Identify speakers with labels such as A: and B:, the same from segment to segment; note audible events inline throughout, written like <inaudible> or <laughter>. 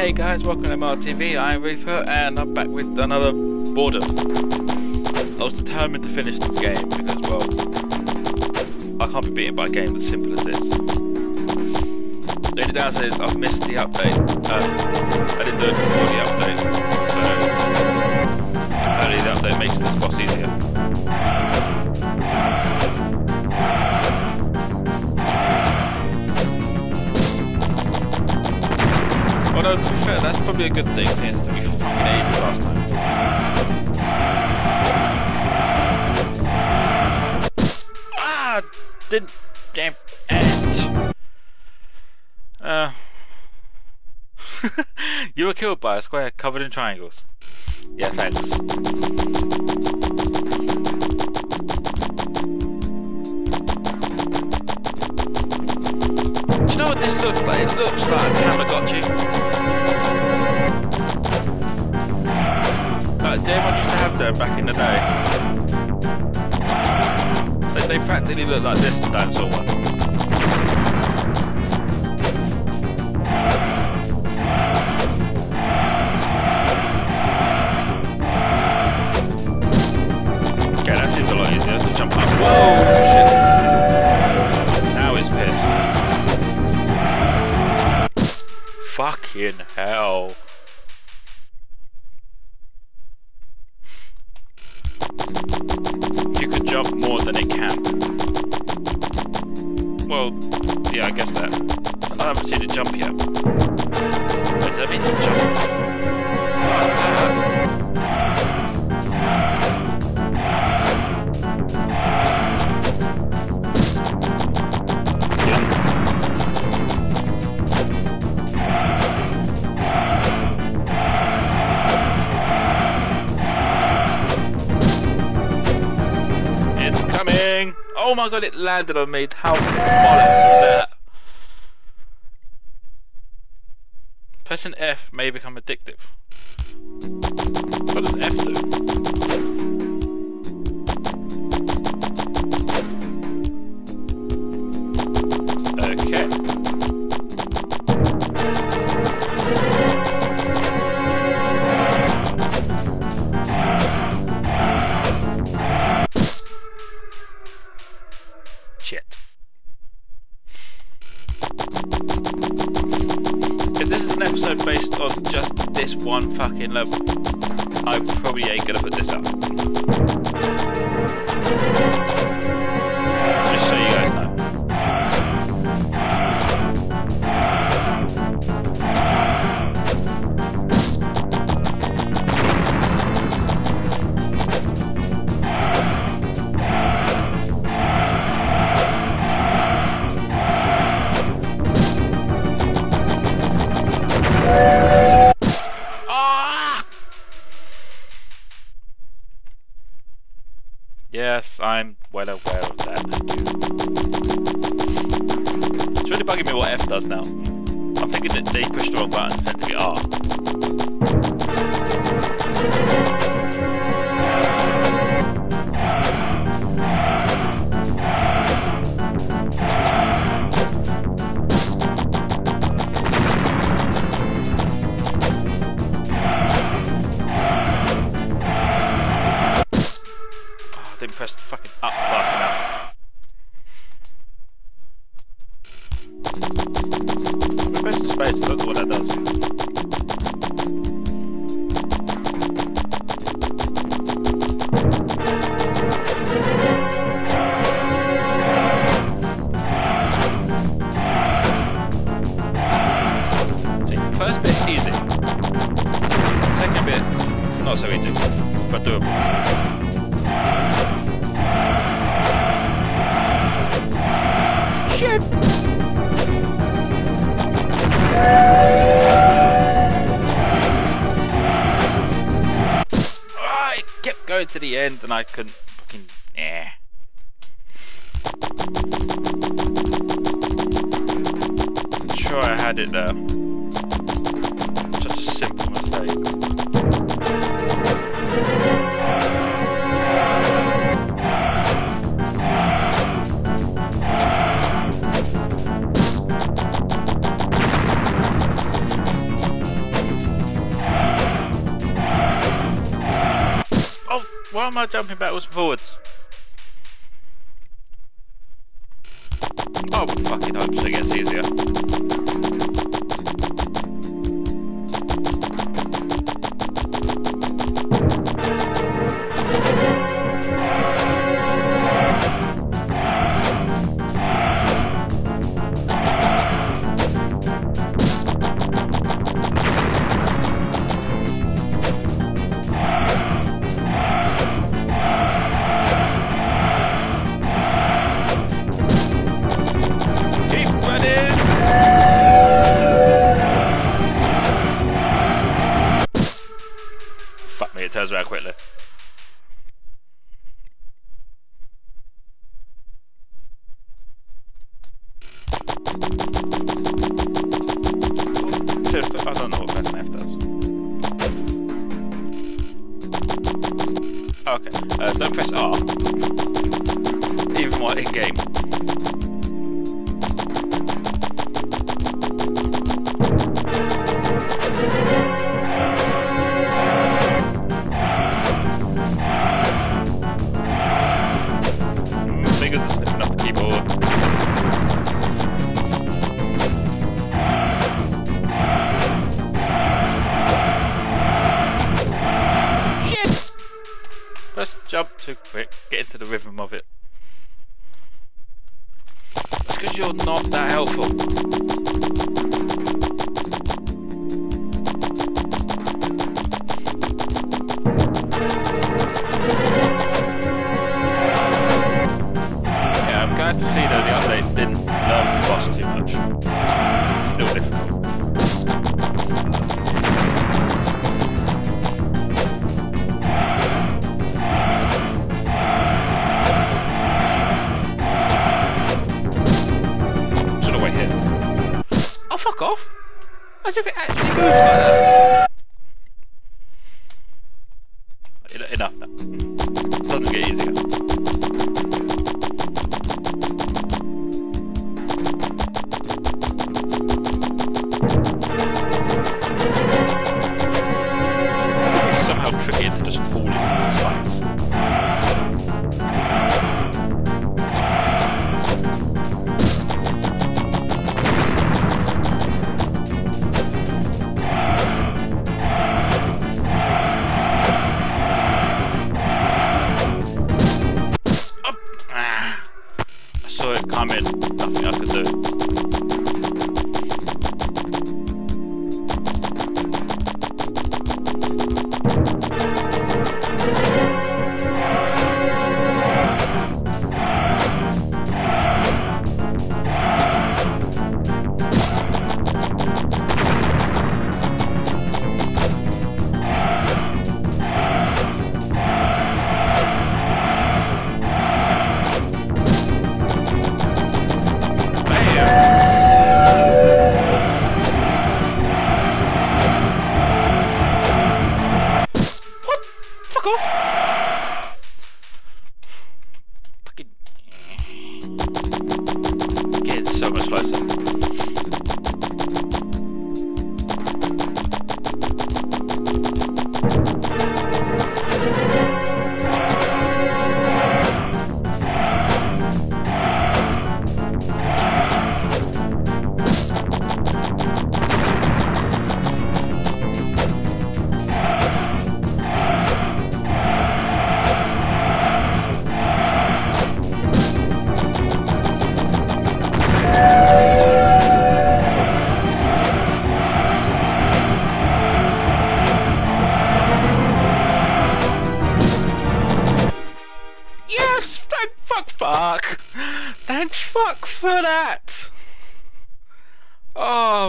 A: Hey guys, welcome to MRTV. I'm Reaper and I'm back with another boredom. I was determined to finish this game because, well, I can't be beaten by a game as simple as this. The only downside is I've missed the update. Um, I didn't do it before the update, so apparently the update makes this boss easier. Probably a good thing since me fucking last time. Ah! Didn't. Damn it! Uh. <laughs> you were killed by a square covered in triangles. Yes, thanks. Do you know what this looks like? It looks like a Tamagotchi. Like used to have them back in the day. They, they practically look like this, one. That seems a lot easier I guess that. I haven't seen it jump yet. Wait, does that mean jump? Fuck that. Oh my god, it landed on me. How bollocks is that? Pressing F may become addictive. What does F do? Okay. This is an episode based on just this one fucking level, I probably ain't gonna put this up. But doable. Shit! I kept going to the end and I couldn't fucking. Yeah. Sure, I had it there. Such a simple mistake. Am I jumping backwards and forwards? Oh, fucking hope it gets easier. Fuck me, it turns around quickly. I don't know what button F does. Okay, uh, don't press R. Even while in jump too quick. Get into the rhythm of it. It's because you're not that helpful. Yeah, I'm glad to see though the update didn't nerf the boss off! As if it actually goes like that.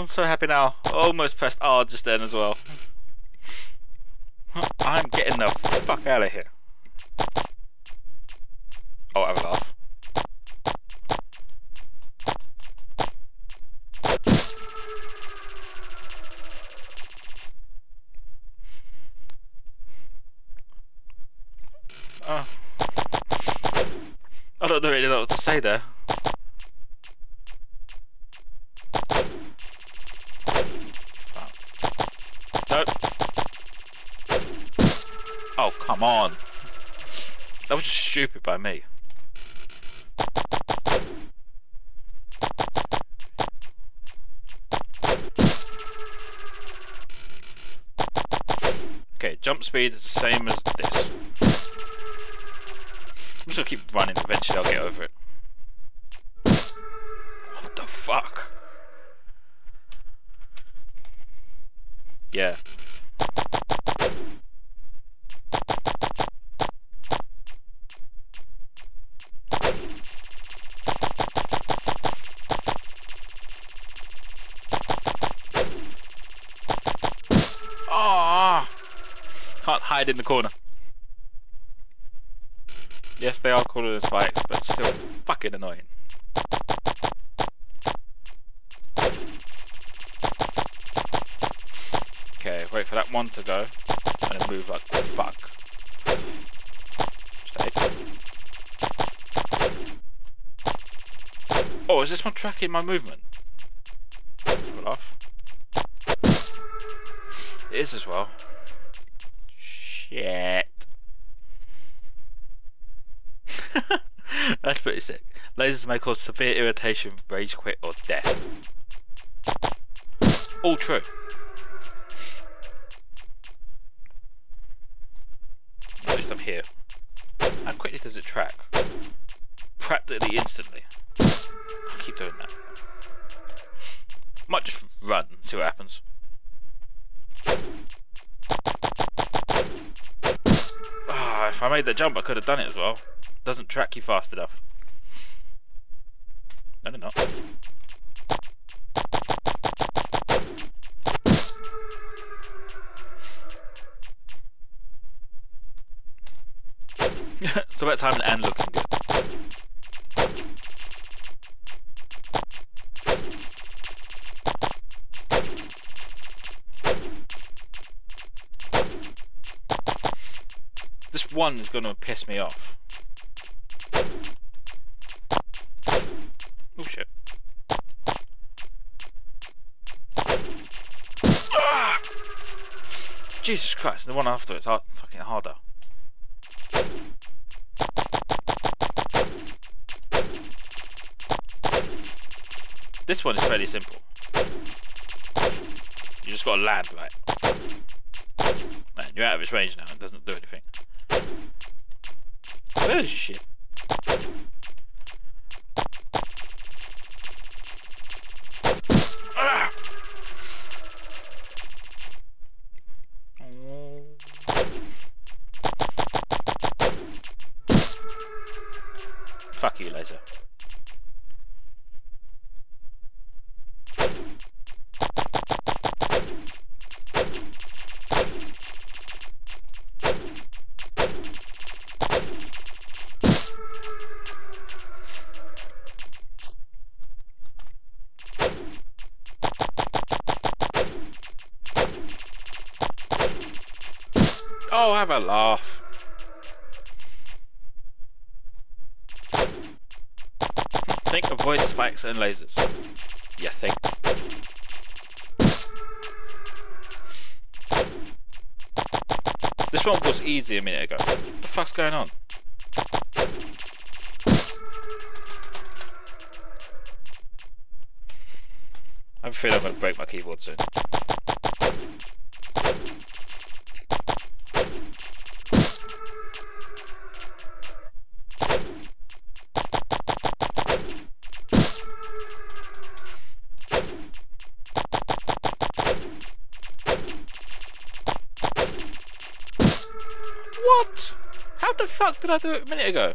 A: I'm so happy now. Almost pressed R just then as well. I'm getting the fuck out of here. Oh, have a laugh. Oh. I don't really know what to say there. No. Oh, come on. That was just stupid by me. Okay, jump speed is the same as this. I'm just gonna keep running, eventually I'll get over it. What the fuck? Yeah. Ah! Can't in the corner. Yes, they are cooler than spikes, but still fucking annoying. Okay, wait for that one to go, and then move like fuck. Stay. Oh, is this one tracking my movement? Pull off. It is as well. Shit. That's pretty sick. Lasers may cause severe irritation, rage quit, or death. All true. At least I'm here. How quickly does it track? Practically instantly. I'll keep doing that. Might just run and see what happens. Ah, if I made that jump, I could have done it as well. Doesn't track you fast enough. No, no, not. <laughs> so about time and looking good. This one is going to piss me off. Oh shit. Ah! Jesus Christ, the one after it's hard, fucking harder. This one is fairly simple. You just gotta land right. Man, you're out of its range now, it doesn't do anything. Oh shit. Laugh. think avoid spikes and lasers. You think. This one was easy a minute ago. What the fuck's going on? I have a feeling I'm going to break my keyboard soon. Did I do it a minute ago?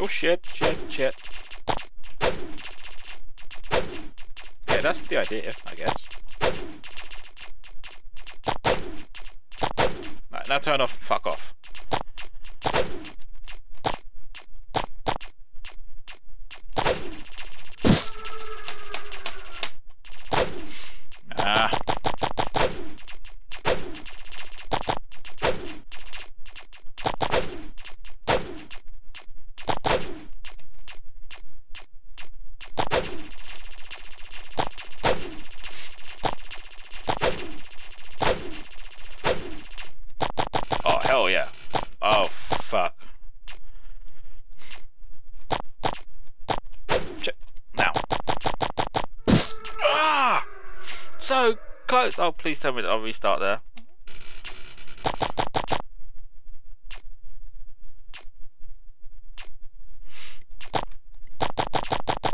A: Oh shit, shit, shit. Okay, that's the idea, I guess. Right, now turn off fuck off. Ah. Hell yeah. Oh, fuck. Check. Now. Ah! So close. Oh, please tell me that I'll restart there.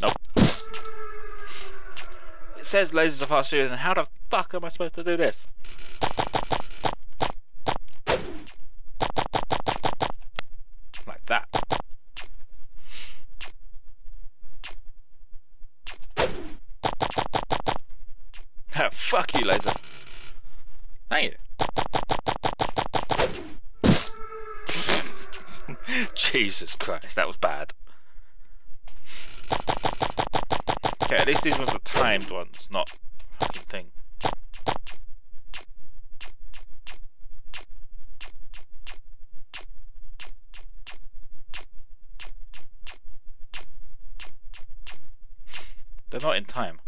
A: Nope. It says lasers are fast and how the fuck am I supposed to do this? Like that. Laser. Thank you. Jesus Christ, that was bad. Okay, at least these ones are timed ones, not fucking thing. They're not in time.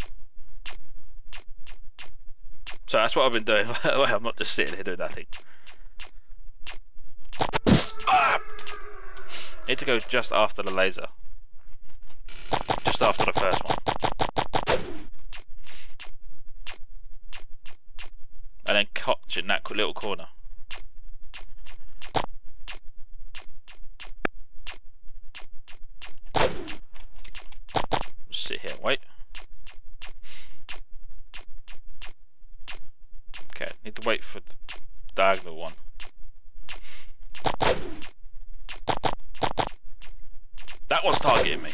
A: So that's what I've been doing. <laughs> I'm not just sitting here doing nothing. Ah! Need to go just after the laser. Just after the first one. And then catch in that little corner. Sit here and wait. Okay, need to wait for the diagonal one. That one's targeting me.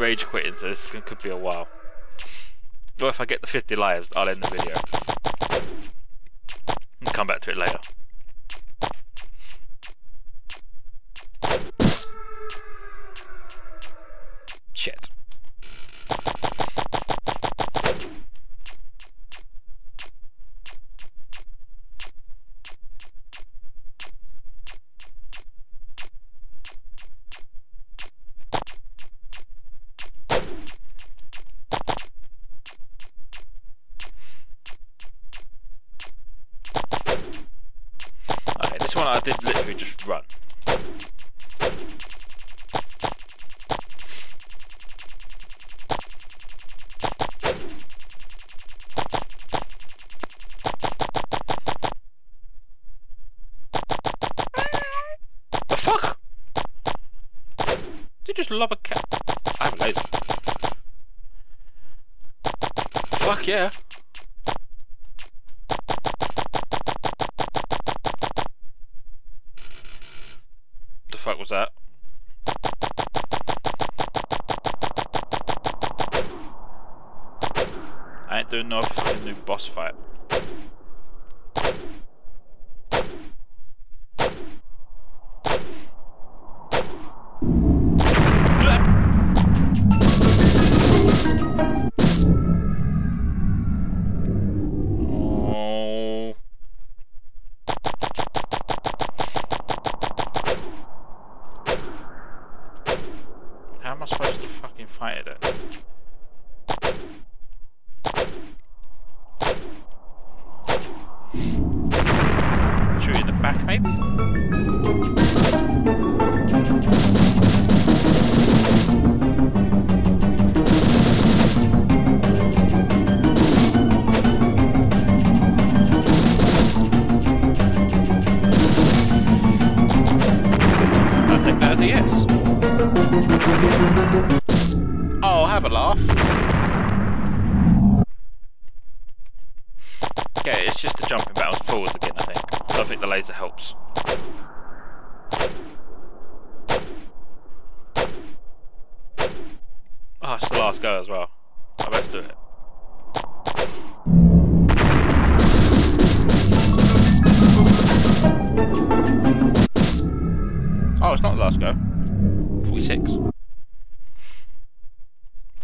A: Rage quitting, so this could be a while. Or if I get the 50 lives, I'll end the video. And come back to it later. This one I did literally just run. The fuck? Did you just lob a cat? I have a laser. Fuck yeah. Ain't doing no fucking new boss fight.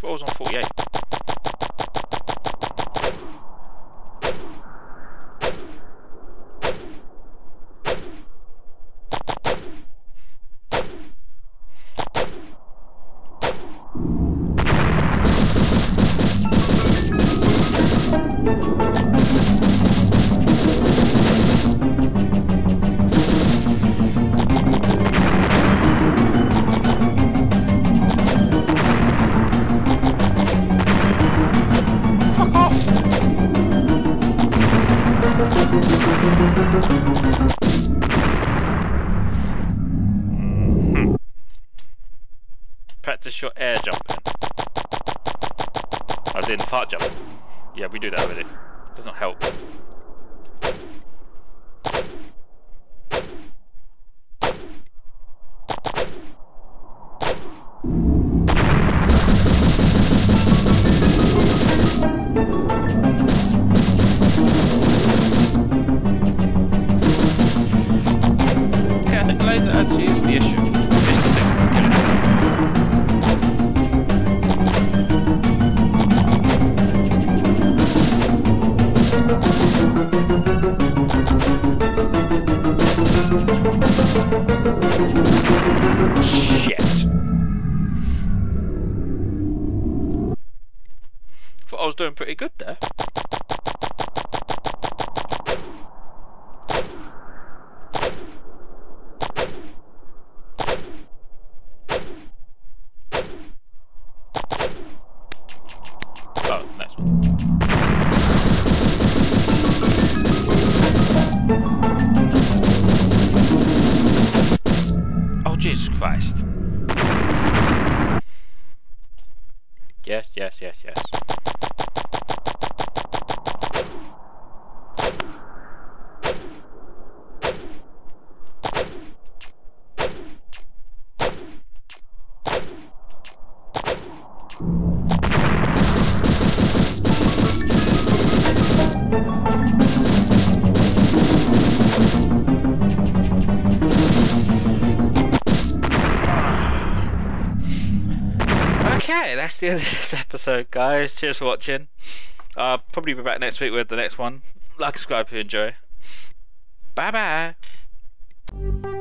A: I was on 48. Practice your air jumping. As in fart jump. Yeah, we do that already. Doesn't help. Was doing pretty good there. Okay, that's the end of this episode, guys. Cheers for watching. I'll probably be back next week with the next one. Like, subscribe if you enjoy. Bye bye.